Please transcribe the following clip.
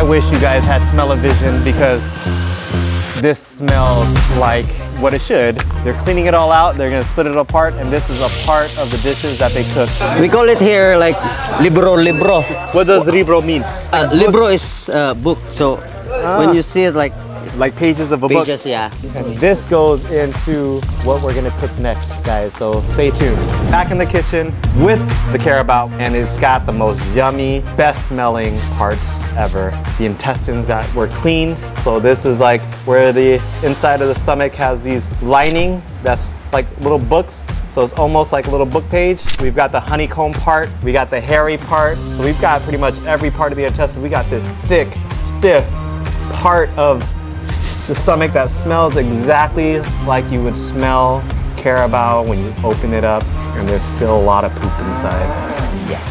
I wish you guys had smell-o-vision because this smells like what it should. They're cleaning it all out, they're gonna split it apart, and this is a part of the dishes that they cook. We call it here like libro libro. What does libro mean? Uh, libro is uh, book. So when you see it like Like pages of a book. pages, yeah. And this goes into what we're gonna cook next, guys, so stay tuned. Back in the kitchen with the Carabao, and it's got the most yummy, best smelling parts ever. The intestines that were cleaned. So this is like where the inside of the stomach has these lining that's like little books. So it's almost like a little book page. We've got the honeycomb part, we got the hairy part. So we've got pretty much every part of the intestine. We got this thick, stiff part of the stomach that smells exactly like you would smell carabao when you open it up and there's still a lot of poop inside. Yeah.